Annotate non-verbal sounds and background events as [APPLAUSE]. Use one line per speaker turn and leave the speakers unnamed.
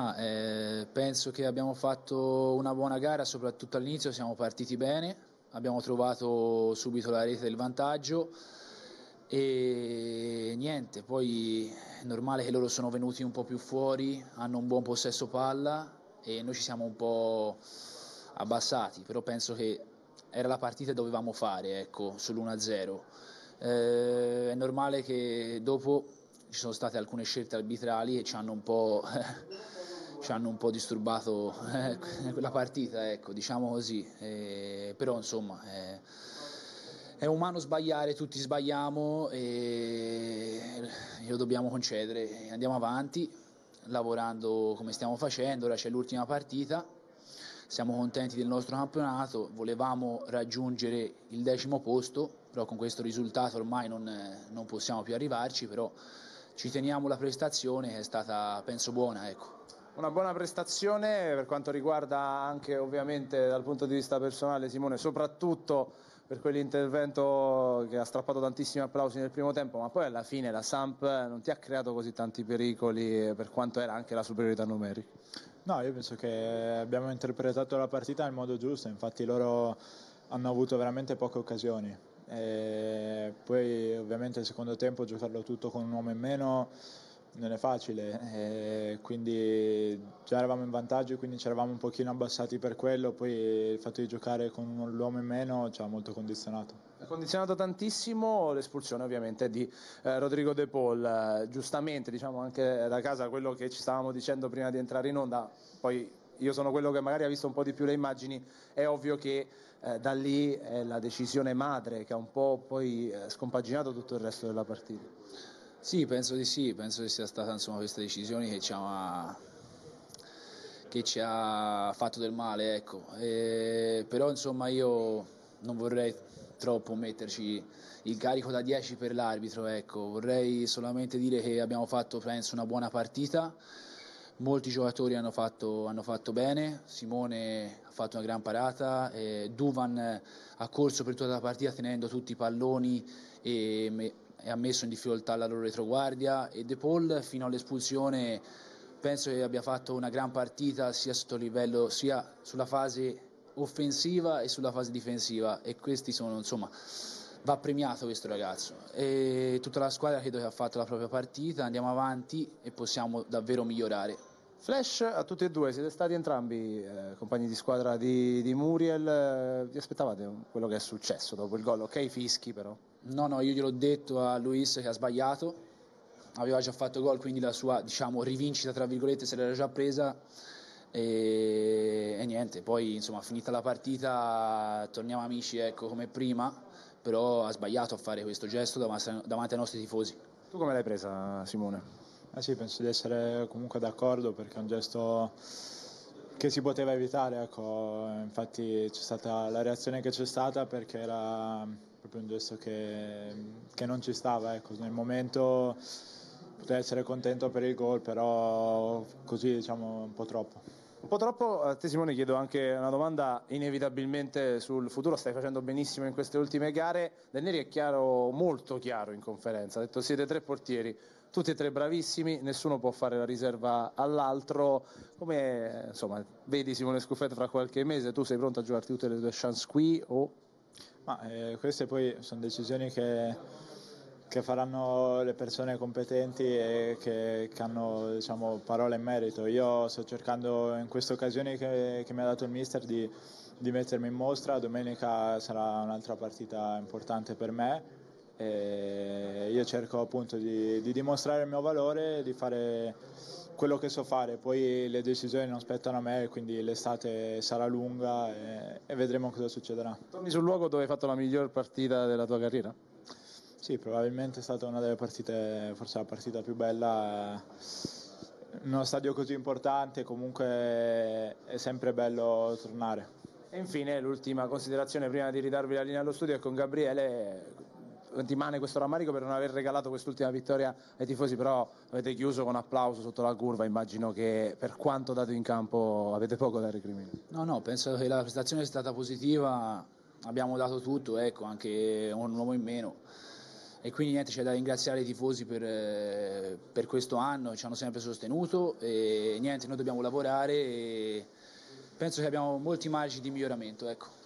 Ah, eh, penso che abbiamo fatto una buona gara, soprattutto all'inizio siamo partiti bene, abbiamo trovato subito la rete del vantaggio e niente, poi è normale che loro sono venuti un po' più fuori, hanno un buon possesso palla e noi ci siamo un po' abbassati, però penso che era la partita che dovevamo fare, ecco, sull'1-0. Eh, è normale che dopo ci sono state alcune scelte arbitrali e ci hanno un po', [LAUGHS] ci hanno un po disturbato eh, [LAUGHS] la partita, ecco, diciamo così. Eh, però insomma è, è, umano sbagliare, tutti sbagliamo e lo dobbiamo concedere. Andiamo avanti lavorando come stiamo facendo, ora c'è l'ultima partita siamo contenti del nostro campionato, volevamo raggiungere il decimo posto, però con questo risultato ormai non, non possiamo più arrivarci, però ci teniamo la prestazione che è stata penso buona. Ecco.
Una buona prestazione per quanto riguarda anche ovviamente dal punto di vista personale Simone, soprattutto per quell'intervento che ha strappato tantissimi applausi nel primo tempo, ma poi alla fine la Samp non ti ha creato così tanti pericoli per quanto era anche la superiorità numerica.
No, io penso che abbiamo interpretato la partita nel modo giusto, infatti loro hanno avuto veramente poche occasioni. E poi ovviamente il secondo tempo giocarlo tutto con un uomo in meno non è facile, e quindi già eravamo in vantaggio, quindi ci eravamo un pochino abbassati per quello, poi il fatto di giocare con l'uomo in meno ci ha molto condizionato.
Ha condizionato tantissimo l'espulsione ovviamente di eh, Rodrigo De Paul, giustamente diciamo anche da casa quello che ci stavamo dicendo prima di entrare in onda, poi io sono quello che magari ha visto un po' di più le immagini, è ovvio che eh, da lì è la decisione madre che ha un po' poi eh, scompaginato tutto il resto della partita.
Sì, penso di sì, penso che sia stata insomma, questa decisione che ci ha, che ci ha fatto del male, ecco. e, però insomma io non vorrei troppo metterci il carico da 10 per l'arbitro, ecco. vorrei solamente dire che abbiamo fatto penso, una buona partita, molti giocatori hanno fatto, hanno fatto bene, Simone ha fatto una gran parata, eh, Duvan ha corso per tutta la partita tenendo tutti i palloni e e ha messo in difficoltà la loro retroguardia. E De Paul fino all'espulsione penso che abbia fatto una gran partita sia sotto livello sia sulla fase offensiva e sulla fase difensiva. E questi sono insomma va premiato questo ragazzo. E tutta la squadra credo che ha fatto la propria partita. Andiamo avanti e possiamo davvero migliorare.
Flash a tutti e due, siete stati entrambi eh, compagni di squadra di, di Muriel, eh, vi aspettavate quello che è successo dopo il gol? Ok, fischi però.
No, no, io gliel'ho detto a Luis che ha sbagliato, aveva già fatto gol, quindi la sua diciamo, rivincita tra virgolette se l'era già presa e, e, niente, poi insomma finita la partita torniamo amici ecco, come prima, però ha sbagliato a fare questo gesto davanti, davanti ai nostri tifosi.
Tu come l'hai presa Simone?
Eh sì, penso di essere comunque d'accordo perché è un gesto che si poteva evitare, ecco. infatti c'è stata la reazione che c'è stata perché era proprio un gesto che, che non ci stava, ecco. nel momento potevo essere contento per il gol, però così diciamo un po' troppo.
Un po' troppo, a te Simone chiedo anche una domanda inevitabilmente sul futuro, stai facendo benissimo in queste ultime gare, Del Neri è chiaro, molto chiaro in conferenza, ha detto siete tre portieri, tutti e tre bravissimi, nessuno può fare la riserva all'altro, come insomma, vedi Simone Scuffetto fra qualche mese, tu sei pronto a giocarti tutte le tue chance qui o...
Ma, eh, queste poi sono decisioni che, che, faranno le persone competenti e che, che hanno diciamo, parole in merito. Io sto cercando in queste occasioni che, che mi ha dato il mister di, di mettermi in mostra, domenica sarà un'altra partita importante per me e io cerco appunto di, di, dimostrare il mio valore, di fare quello che so fare, poi le decisioni non spettano a me, quindi l'estate sarà lunga e, e vedremo cosa succederà.
Torni sul luogo dove hai fatto la miglior partita della tua carriera?
Sì, probabilmente è stata una delle partite, forse la partita più bella in uno stadio così importante, comunque è sempre bello tornare.
E infine l'ultima considerazione prima di ridarvi la linea allo studio è con Gabriele rimane questo rammarico per non aver regalato quest'ultima vittoria ai tifosi, però avete chiuso con applauso sotto la curva, immagino che per quanto dato in campo avete poco da recriminare.
No, no, penso che la prestazione sia stata positiva, abbiamo dato tutto, ecco, anche un uomo in meno. e quindi niente c'è da ringraziare i tifosi per, eh, per, questo anno ci hanno sempre sostenuto e niente noi dobbiamo lavorare e penso che abbiamo molti margini di miglioramento ecco.